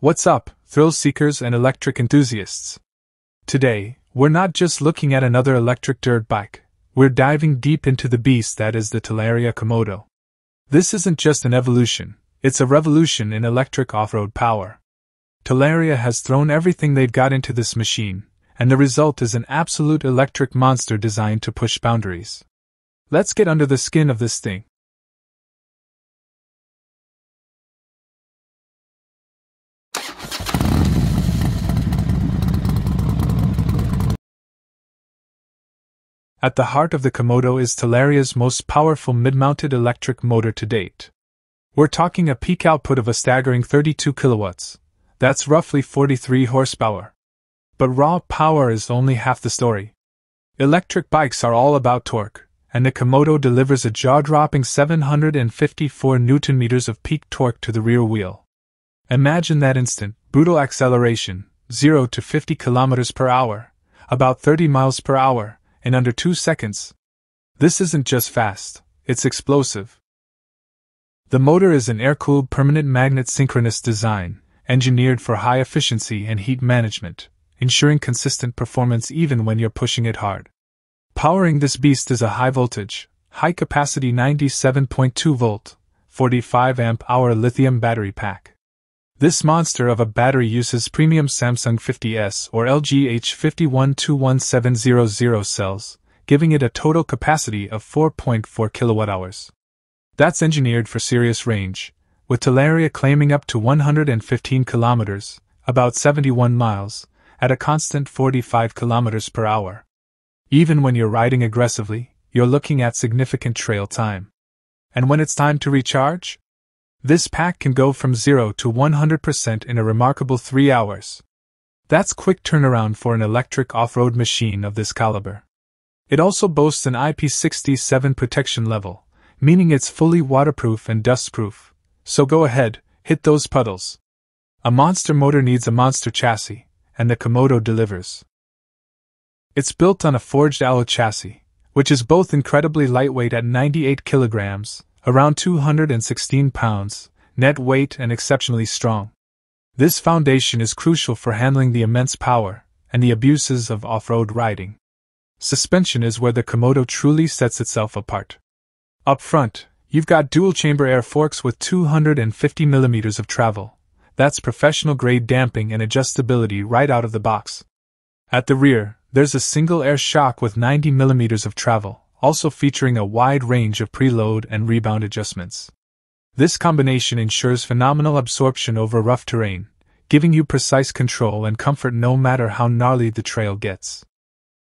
What's up, thrill seekers and electric enthusiasts? Today, we're not just looking at another electric dirt bike, we're diving deep into the beast that is the Talaria Komodo. This isn't just an evolution, it's a revolution in electric off road power. Talaria has thrown everything they've got into this machine, and the result is an absolute electric monster designed to push boundaries. Let's get under the skin of this thing. At the heart of the Komodo is Talaria's most powerful mid mounted electric motor to date. We're talking a peak output of a staggering 32 kilowatts. That's roughly 43 horsepower. But raw power is only half the story. Electric bikes are all about torque, and the Komodo delivers a jaw dropping 754 newton meters of peak torque to the rear wheel. Imagine that instant, brutal acceleration, 0 to 50 kilometers per hour, about 30 miles per hour, in under two seconds. This isn't just fast, it's explosive. The motor is an air cooled permanent magnet synchronous design, engineered for high efficiency and heat management, ensuring consistent performance even when you're pushing it hard. Powering this beast is a high voltage, high capacity 97.2 volt, 45 amp hour lithium battery pack. This monster of a battery uses premium Samsung 50S or LG H5121700 cells, giving it a total capacity of 4.4 kWh. That's engineered for serious range, with Talaria claiming up to 115 km, about 71 miles, at a constant 45 km per hour. Even when you're riding aggressively, you're looking at significant trail time. And when it's time to recharge? This pack can go from 0 to 100% in a remarkable 3 hours. That's quick turnaround for an electric off road machine of this caliber. It also boasts an IP67 protection level, meaning it's fully waterproof and dustproof. So go ahead, hit those puddles. A monster motor needs a monster chassis, and the Komodo delivers. It's built on a forged alloy chassis, which is both incredibly lightweight at 98 kilograms around 216 pounds, net weight and exceptionally strong. This foundation is crucial for handling the immense power and the abuses of off road riding. Suspension is where the Komodo truly sets itself apart. Up front, you've got dual chamber air forks with 250 millimeters of travel. That's professional grade damping and adjustability right out of the box. At the rear, there's a single air shock with 90 millimeters of travel, also featuring a wide range of preload and rebound adjustments. This combination ensures phenomenal absorption over rough terrain, giving you precise control and comfort no matter how gnarly the trail gets.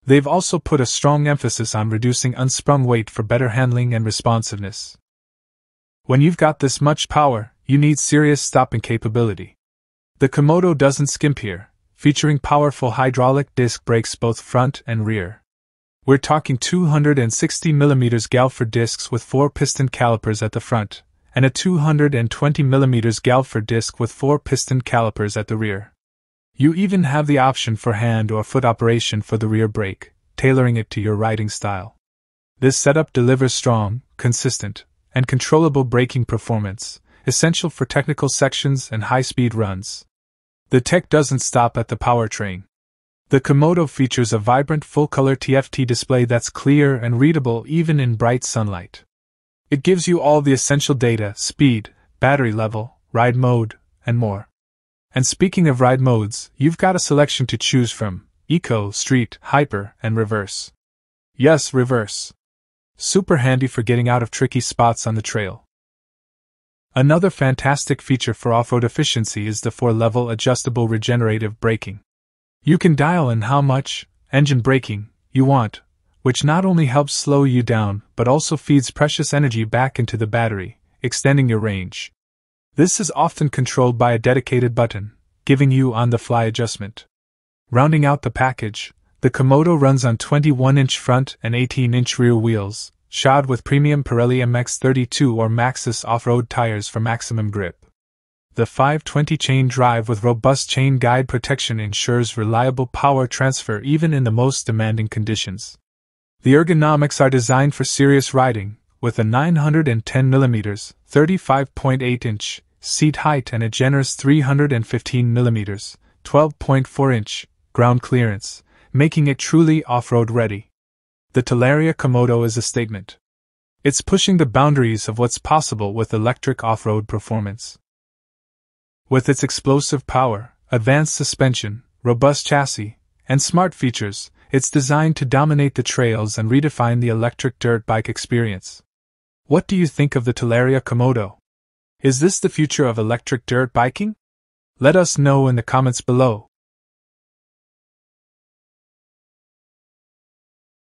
They've also put a strong emphasis on reducing unsprung weight for better handling and responsiveness. When you've got this much power, you need serious stopping capability. The Komodo doesn't skimp here, featuring powerful hydraulic disc brakes both front and rear. We're talking 260mm Galfer discs with 4 piston calipers at the front, and a 220mm Galfer disc with 4 piston calipers at the rear. You even have the option for hand or foot operation for the rear brake, tailoring it to your riding style. This setup delivers strong, consistent, and controllable braking performance, essential for technical sections and high speed runs. The tech doesn't stop at the powertrain. The Komodo features a vibrant full color TFT display that's clear and readable even in bright sunlight. It gives you all the essential data speed, battery level, ride mode, and more. And speaking of ride modes, you've got a selection to choose from Eco, Street, Hyper, and Reverse. Yes, Reverse. Super handy for getting out of tricky spots on the trail. Another fantastic feature for off road efficiency is the four level adjustable regenerative braking. You can dial in how much engine braking you want, which not only helps slow you down but also feeds precious energy back into the battery, extending your range. This is often controlled by a dedicated button, giving you on the fly adjustment. Rounding out the package, the Komodo runs on 21 inch front and 18 inch rear wheels, shod with premium Pirelli MX32 or Maxxis off road tires for maximum grip. The 520 chain drive with robust chain guide protection ensures reliable power transfer even in the most demanding conditions. The ergonomics are designed for serious riding, with a 910mm, 35.8 inch seat height, and a generous 315 mm, 12.4 inch, ground clearance, making it truly off road ready. The Talaria Komodo is a statement. It's pushing the boundaries of what's possible with electric off road performance. With its explosive power, advanced suspension, robust chassis, and smart features, it's designed to dominate the trails and redefine the electric dirt bike experience. What do you think of the Talaria Komodo? Is this the future of electric dirt biking? Let us know in the comments below.